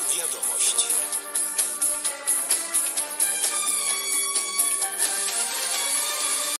wiadomość.